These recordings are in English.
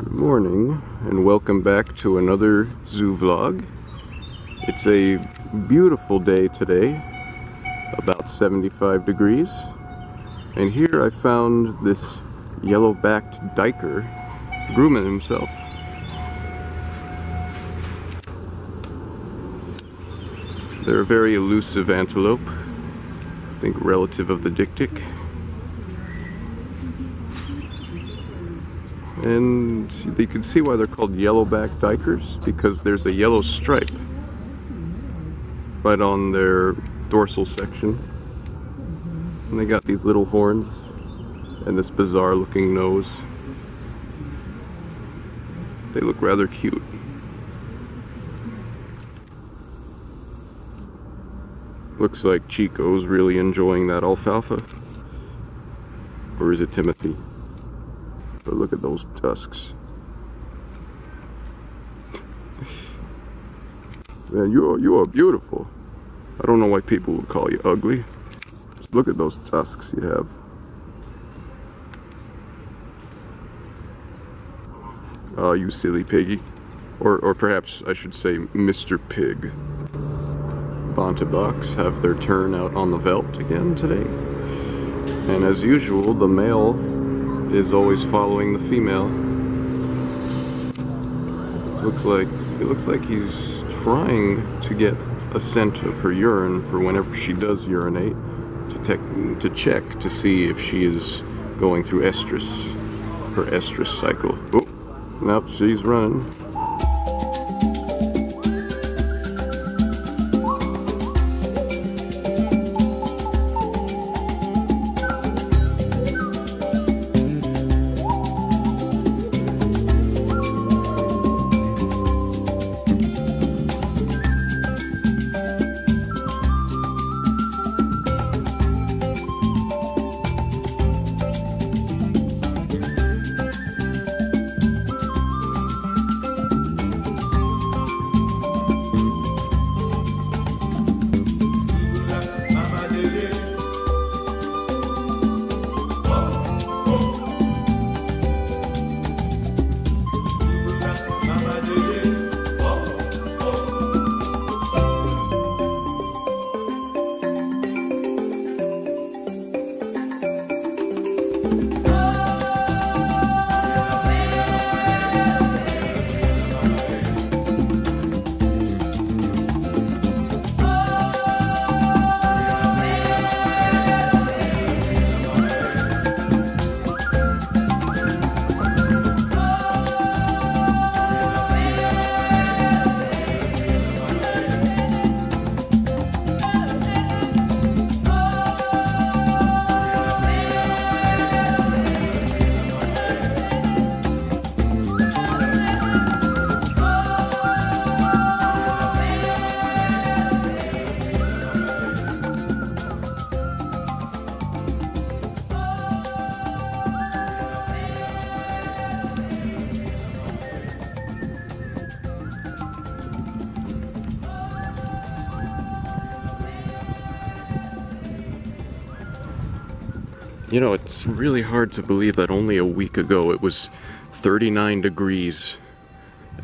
Good morning and welcome back to another zoo vlog. It's a beautiful day today, about 75 degrees. And here I found this yellow-backed duiker grooming himself. They're a very elusive antelope, I think relative of the dik-dik. And you can see why they're called yellowback duikers because there's a yellow stripe right on their dorsal section. And they got these little horns and this bizarre looking nose. They look rather cute. Looks like Chico's really enjoying that alfalfa. Or is it Timothy? But look at those tusks. Man, you are, you are beautiful. I don't know why people would call you ugly. Just look at those tusks you have. Oh, you silly piggy. Or, or perhaps I should say Mr. Pig. Bonteboks have their turn out on the veldt again today. And as usual, the male is always following the female. It looks like it looks like he's trying to get a scent of her urine for whenever she does urinate to, to check to see if she is going through estrus, her estrus cycle. Oh, nope, she's running. You know, it's really hard to believe that only a week ago it was 39 degrees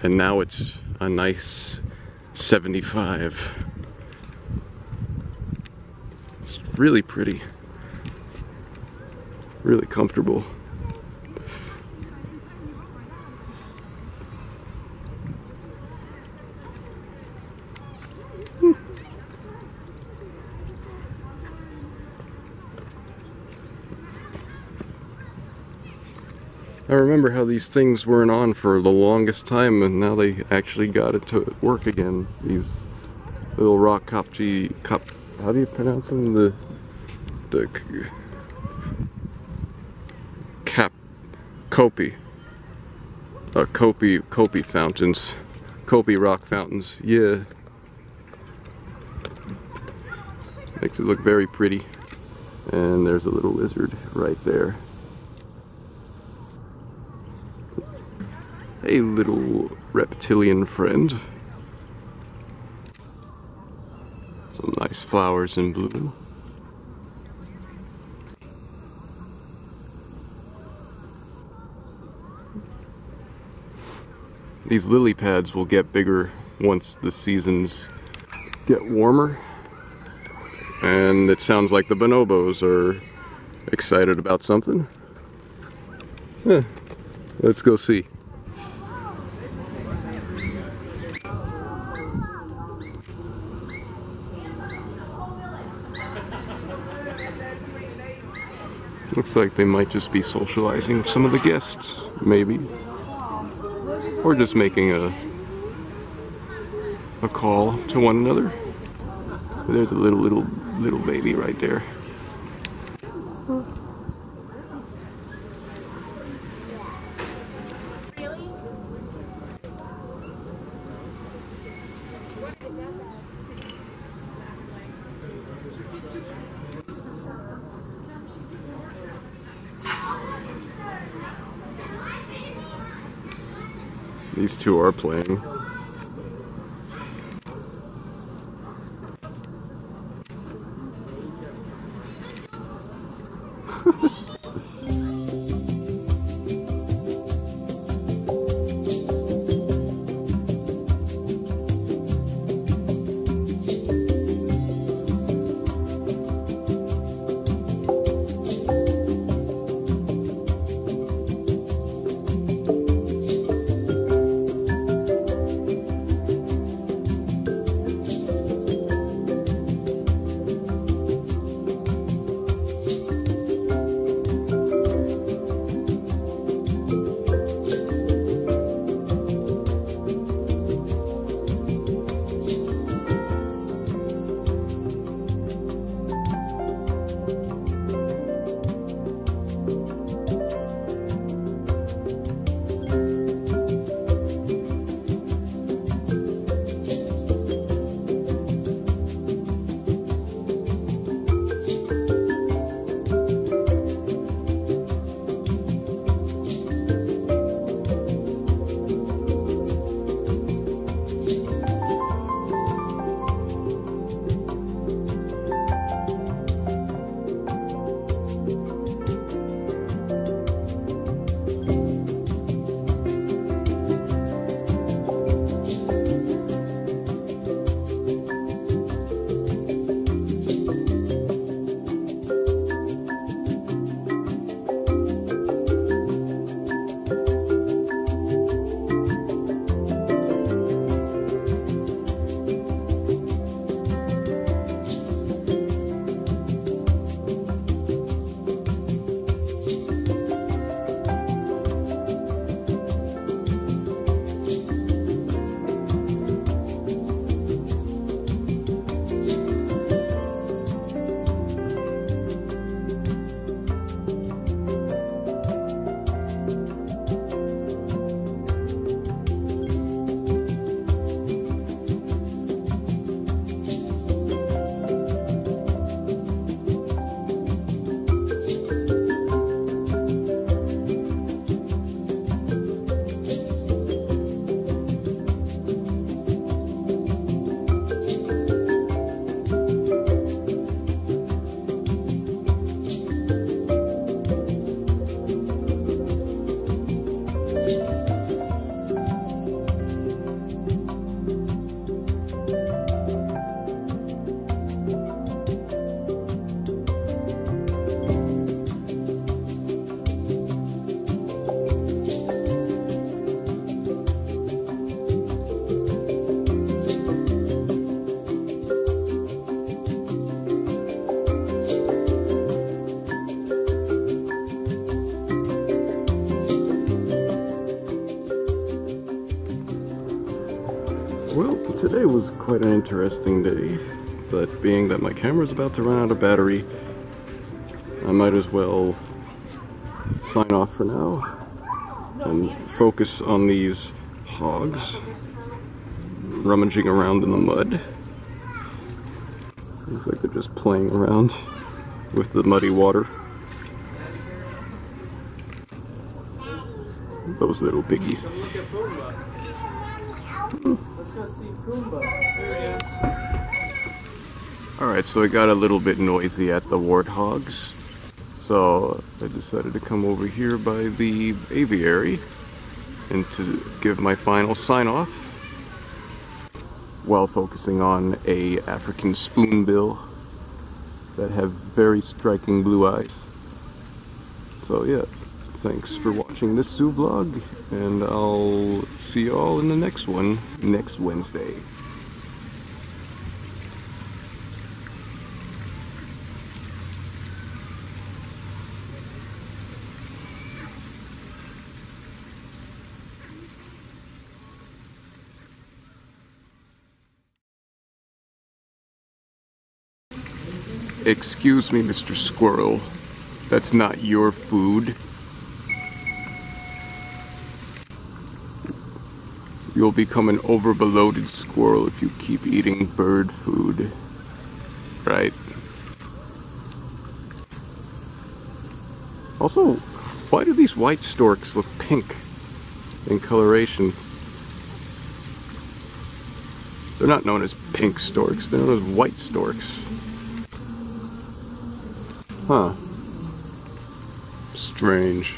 and now it's a nice 75. It's really pretty. Really comfortable. I remember how these things weren't on for the longest time and now they actually got it to work again. These little rock copy cop how do you pronounce them? The the cap Kopi. Uh Kopi Kopi fountains. Kopi rock fountains. Yeah. Makes it look very pretty. And there's a little lizard right there. A little reptilian friend. Some nice flowers in bloom. these lily pads will get bigger once the seasons get warmer. And it sounds like the bonobos are excited about something. Let's go see. Looks like they might just be socializing with some of the guests, maybe. Or just making a a call to one another. There's a little little little baby right there. These two are playing. Today was quite an interesting day, but being that my camera's about to run out of battery, I might as well sign off for now and focus on these hogs rummaging around in the mud. Looks like they're just playing around with the muddy water. Those little piggies. Go see Pumbaa. There he is. Alright, so it got a little bit noisy at the warthogs. So I decided to come over here by the aviary and to give my final sign off while focusing on a African spoonbill that have very striking blue eyes. So yeah, thanks for watching this zoo vlog and I'll see you all in the next one next Wednesday. Excuse me, Mr. Squirrel. That's not your food. You'll become an overbloated squirrel if you keep eating bird food. Right. Also, why do these white storks look pink in coloration? They're not known as pink storks, they're known as white storks. Huh. Strange.